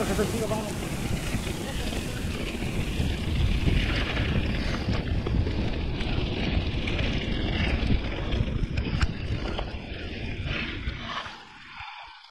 Efectivos, vamos.